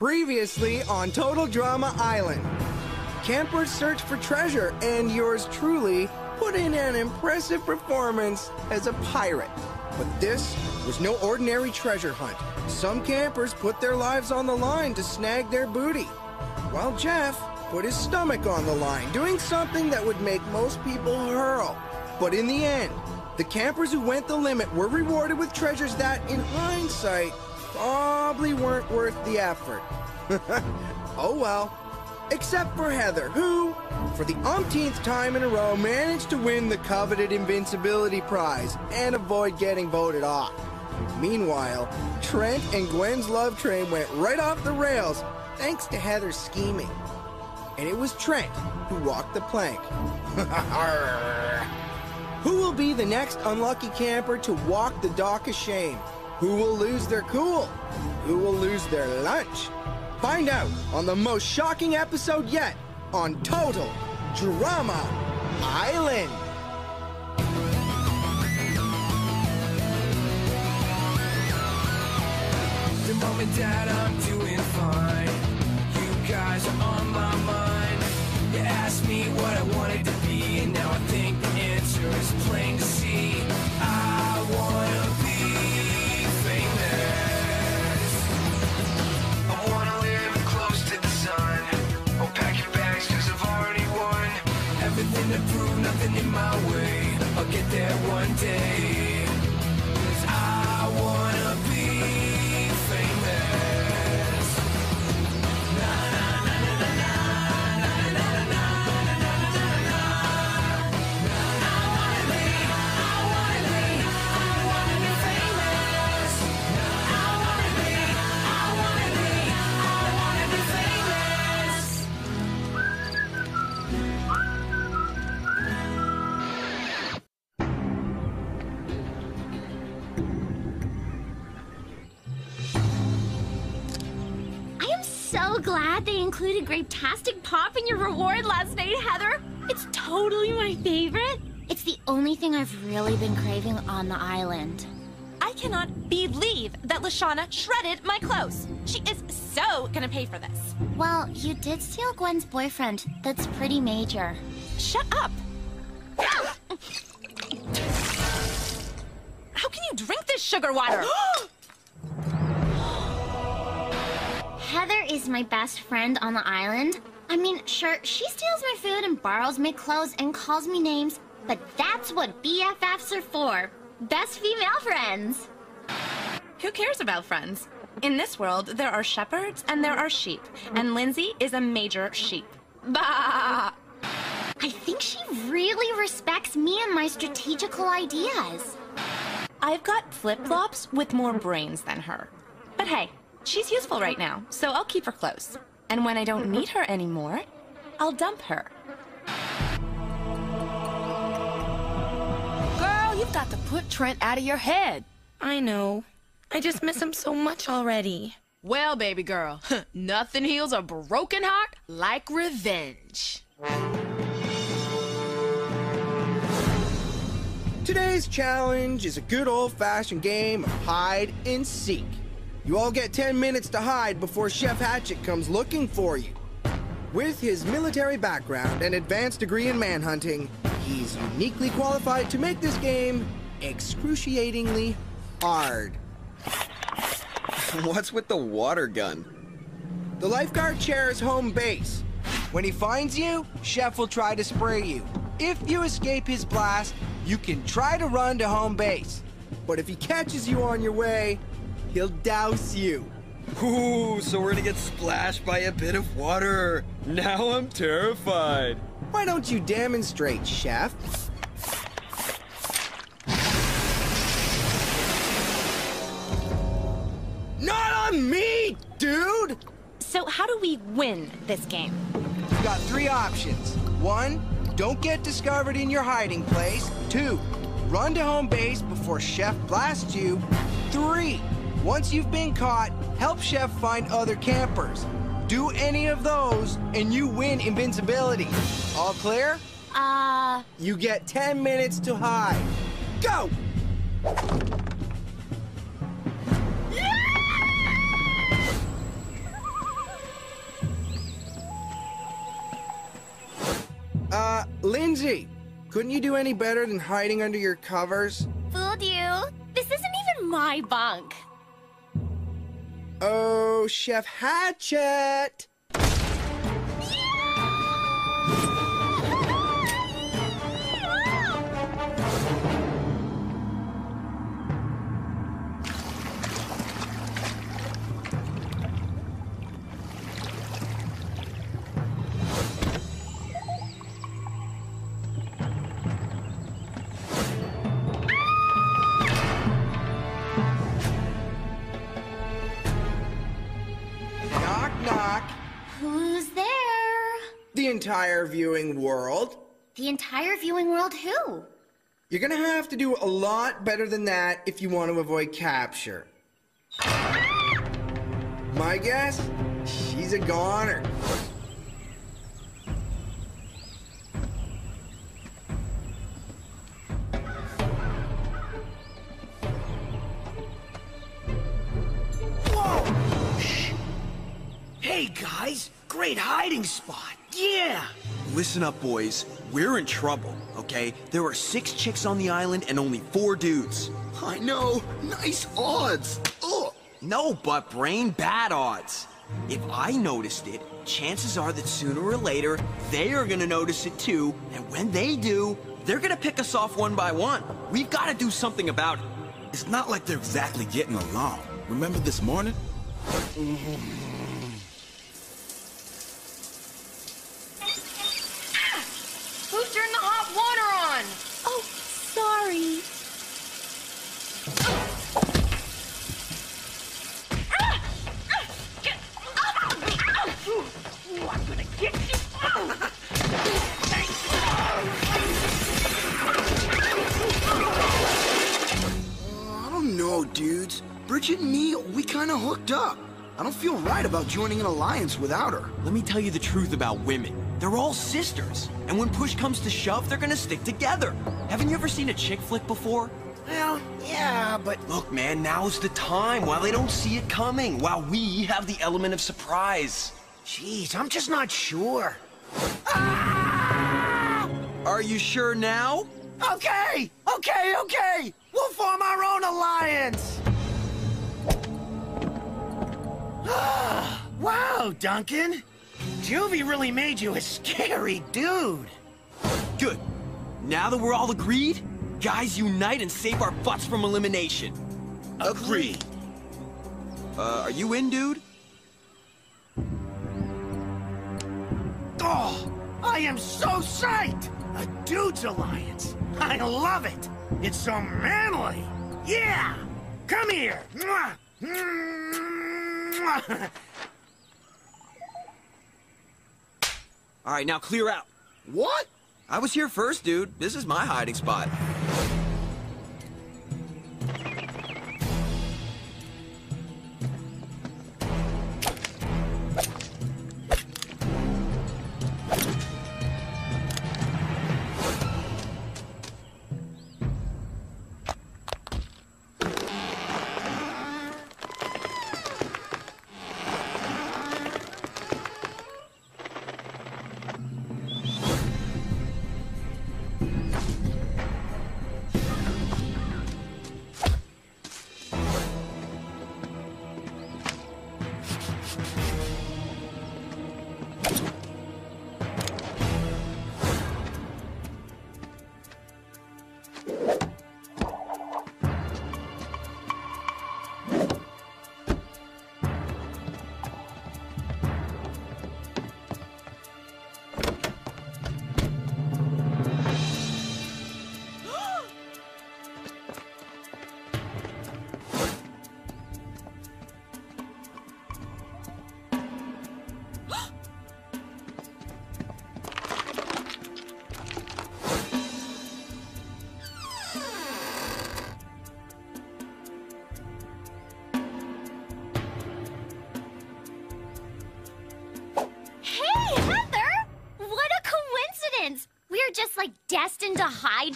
Previously on Total Drama Island. Campers search for treasure, and yours truly put in an impressive performance as a pirate. But this was no ordinary treasure hunt. Some campers put their lives on the line to snag their booty, while Geoff put his stomach on the line, doing something that would make most people hurl. But in the end, the campers who went the limit were rewarded with treasures that, in hindsight, probably weren't worth the effort. oh well. Except for Heather, who, for the umpteenth time in a row, managed to win the coveted Invincibility Prize and avoid getting voted off. Meanwhile, Trent and Gwen's love train went right off the rails thanks to Heather's scheming. And it was Trent who walked the plank. Who will be the next unlucky camper to walk the dock of shame? Who will lose their cool? Who will lose their lunch? Find out on the most shocking episode yet on Total Drama Island. The I'm doing fine. You guys are on my mind. You me what I wanted to nothing in my way. I'll get there one day. Glad they included Grape-tastic Pop in your reward last night, Heather. It's totally my favorite. It's the only thing I've really been craving on the island. I cannot believe that LeShawna shredded my clothes. She is so gonna pay for this. Well, you did steal Gwen's boyfriend. That's pretty major. Shut up. How can you drink this sugar water? Heather is my best friend on the island. I mean, sure, she steals my food and borrows my clothes and calls me names, but that's what BFFs are for. Best female friends. Who cares about friends? In this world, there are shepherds and there are sheep, and Lindsay is a major sheep. Bah! I think she really respects me and my strategical ideas. I've got flip flops with more brains than her. But hey, she's useful right now, so I'll keep her close. And when I don't mm-hmm. need her anymore, I'll dump her. Girl, you've got to put Trent out of your head. I know. I just miss him so much already. Well, baby girl, nothing heals a broken heart like revenge. Today's challenge is a good old fashioned game of hide and seek. You all get 10 minutes to hide before Chef Hatchet comes looking for you. With his military background and advanced degree in manhunting, he's uniquely qualified to make this game excruciatingly hard. What's with the water gun? The lifeguard chair is home base. When he finds you, Chef will try to spray you. If you escape his blast, you can try to run to home base. But if he catches you on your way, he'll douse you. Ooh, so we're gonna get splashed by a bit of water. Now I'm terrified. Why don't you demonstrate, Chef? Not on me, dude! So, how do we win this game? You got three options. One, don't get discovered in your hiding place. Two, run to home base before Chef blasts you. Three, once you've been caught, help Chef find other campers. Do any of those, and you win invincibility. All clear? Uh... You get 10 minutes to hide. Go! Uh, Lindsay, couldn't you do any better than hiding under your covers? Fooled you. This isn't even my bunk. Oh, Chef Hatchet! Entire viewing world. The entire viewing world who? You're gonna have to do a lot better than that if you want to avoid capture. My guess? She's a goner. Whoa! Hey guys, great hiding spot. Yeah. Listen up, boys. We're in trouble, okay? There are six chicks on the island and only four dudes. I know. Nice odds. Ugh. No, but brain, bad odds. If I noticed it, chances are that sooner or later, they are gonna notice it too, and when they do, they're gonna pick us off one by one. We've gotta do something about it. It's not like they're exactly getting along. Remember this morning? Mm-hmm. Who turned the hot water on? Oh, sorry. I don't know, dudes. Bridgette and me, we kind of hooked up. I don't feel right about joining an alliance without her. Let me tell you the truth about women. They're all sisters, and when push comes to shove, they're gonna stick together. Haven't you ever seen a chick flick before? Well, yeah, but Look, man, now's the time while they don't see it coming, while we have the element of surprise. jeez, I'm just not sure. Ah! Are you sure now? Okay, okay, okay. We'll form our own alliance. wow, Duncan. Juvie really made you a scary dude. Good. Now that we're all agreed, guys unite and save our butts from elimination. Agreed. Uh, are you in, dude? Oh, I am so psyched! A dude's alliance. I love it. It's so manly. Yeah! Come here. Mwah. Mwah. All right, now clear out. What? I was here first, dude. This is my hiding spot.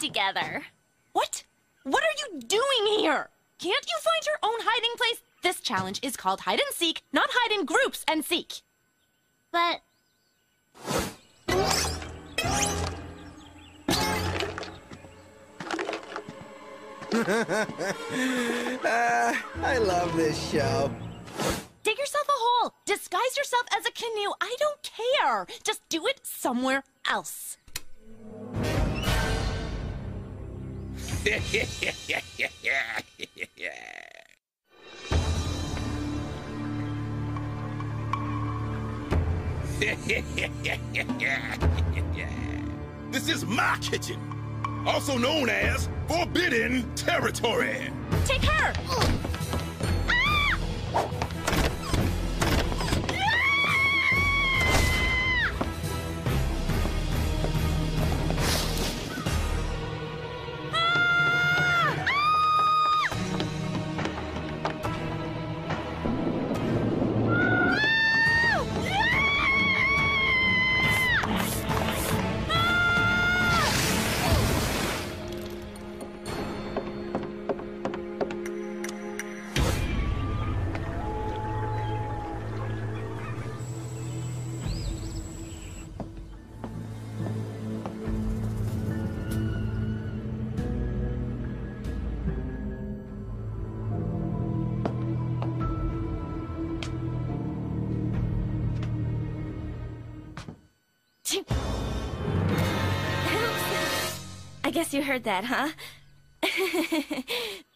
together. What? What are you doing here? Can't you find your own hiding place? This challenge is called hide and seek, not hide in groups and seek. But... uh, I love this show. Dig yourself a hole. Disguise yourself as a canoe. I don't care. Just do it somewhere else. This is my kitchen, also known as Forbidden Territory. Take her! Ah! I guess you heard that, huh?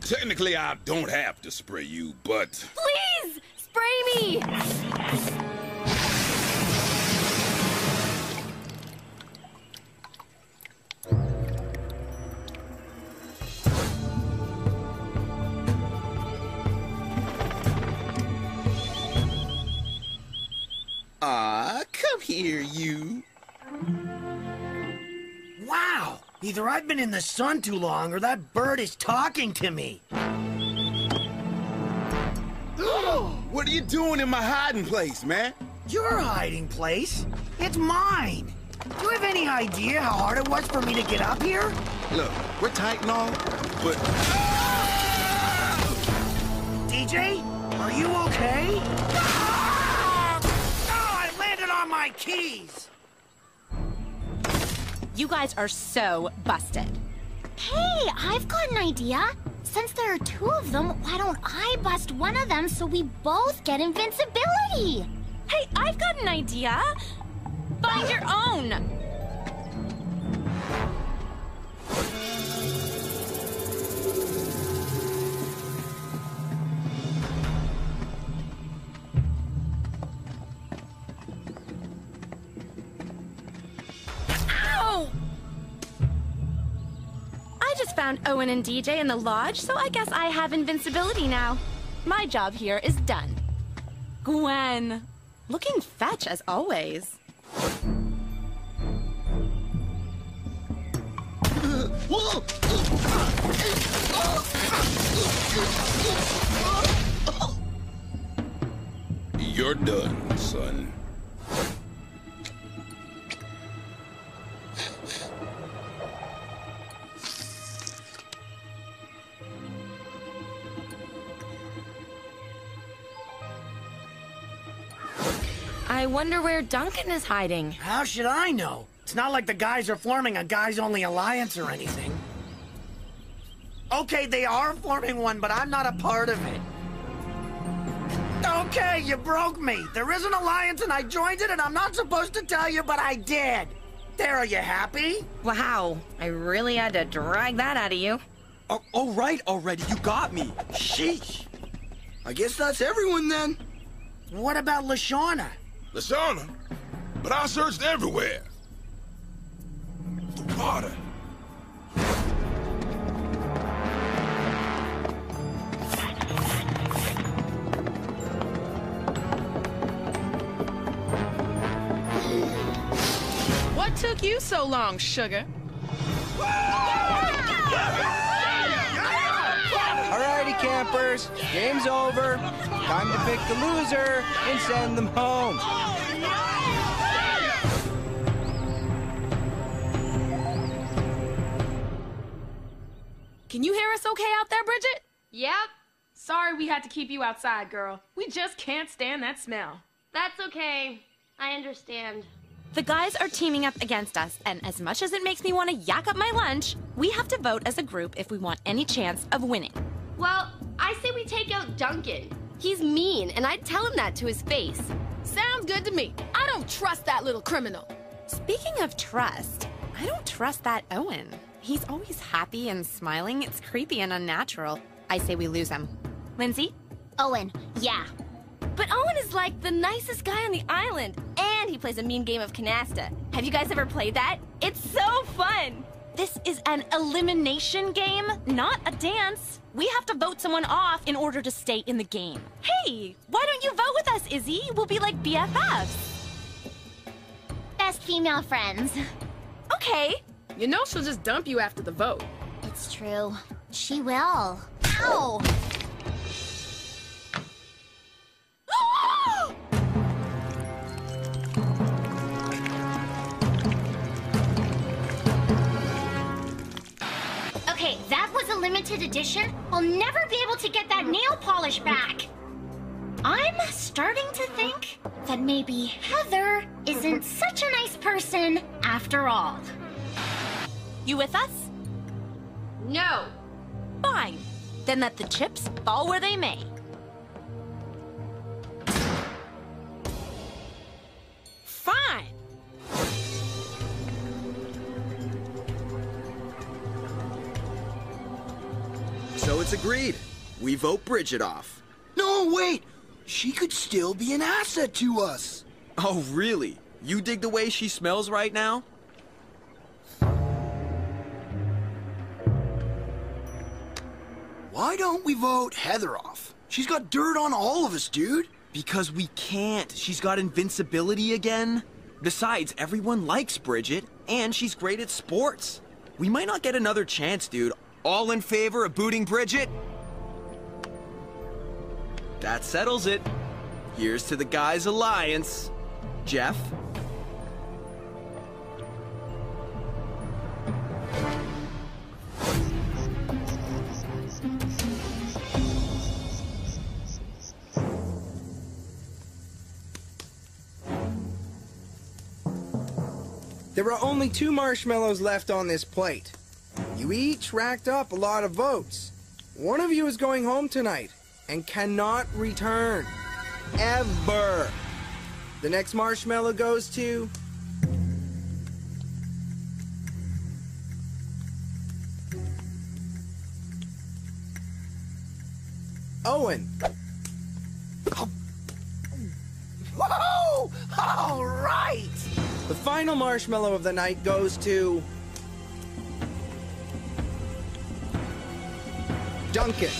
Technically, I don't have to spray you, but Please, spray me. Ah, come here, you. Wow! Either I've been in the sun too long or that bird is talking to me. What are you doing in my hiding place, man? Your hiding place? It's mine. Do you have any idea how hard it was for me to get up here? Look, we're tight and all, but DJ, are you okay? My keys. You guys are so busted. Hey, I've got an idea. Since there are two of them, why don't I bust one of them so we both get invincibility? Hey, I've got an idea. Find your own. Just found Owen and DJ in the lodge, so I guess I have invincibility now. My job here is done. Gwen, looking fetch as always. You're done, son. Wonder where Duncan is hiding. How should I know? It's not like the guys are forming a guys-only alliance or anything. Okay, they are forming one, but I'm not a part of it. Okay, you broke me. There is an alliance and I joined it and I'm not supposed to tell you, but I did. There, are you happy? Wow, I really had to drag that out of you. Oh, all right already, you got me. Sheesh. I guess that's everyone then. What about LeShawna? LeShawna? But I searched everywhere. The water. What took you so long, sugar? Alrighty, campers. Game's over. Time to pick the loser and send them home. Can you hear us okay out there, Bridgette? Yep. Sorry we had to keep you outside, girl. We just can't stand that smell. That's okay. I understand. The guys are teaming up against us, and as much as it makes me want to yak up my lunch, we have to vote as a group if we want any chance of winning. Well, I say we take out Duncan. He's mean, and I'd tell him that to his face. Sounds good to me. I don't trust that little criminal. Speaking of trust, I don't trust that Owen. He's always happy and smiling. It's creepy and unnatural. I say we lose him. Lindsay? Owen, yeah. But Owen is like the nicest guy on the island, and he plays a mean game of canasta. Have you guys ever played that? It's so fun! This is an elimination game, not a dance. We have to vote someone off in order to stay in the game. Hey, why don't you vote with us, Izzy? We'll be like BFFs. Best female friends. Okay. You know she'll just dump you after the vote. It's true. She will. Ow! Limited edition. I'll never be able to get that nail polish back. I'm starting to think that maybe Heather isn't such a nice person after all. You with us? No. Fine. Then let the chips fall where they may. So it's agreed. We vote Bridgette off. No, wait. She could still be an asset to us. Oh, really? You dig the way she smells right now? Why don't we vote Heather off? She's got dirt on all of us, dude. Because we can't. She's got invincibility again. Besides, everyone likes Bridgette, and she's great at sports. We might not get another chance, dude. All in favor of booting Bridgette? That settles it. Here's to the guys' alliance. Geoff? There are only two marshmallows left on this plate. You each racked up a lot of votes. One of you is going home tonight and cannot return. Ever. The next marshmallow goes to. Owen. Whoa! All right! The final marshmallow of the night goes to. Duncan.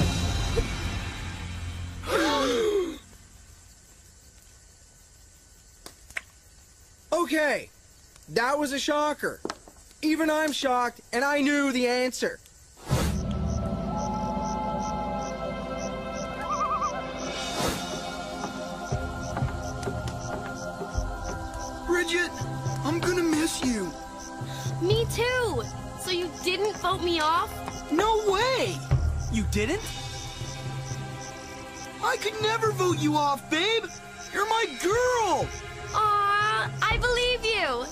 okay, that was a shocker. Even I'm shocked, and I knew the answer. Bridgette, I'm gonna miss you. Me too. So you didn't vote me off? No way! You didn't? I could never vote you off, babe! You're my girl! Aw, I believe you.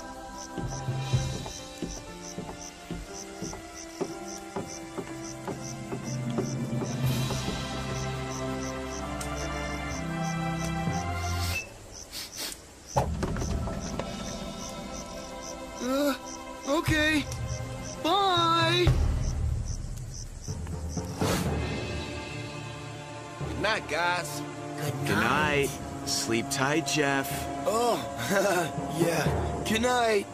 Uh, okay. Good night. Good night. Sleep tight, Geoff. Oh, yeah. Good night.